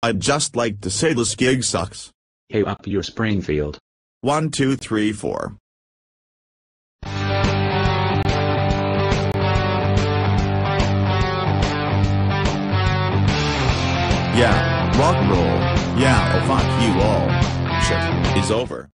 I'd just like to say this gig sucks. Hey up your Springfield. One, two, three, four. Yeah, rock and roll. Yeah, oh fuck you all. Shit, is over.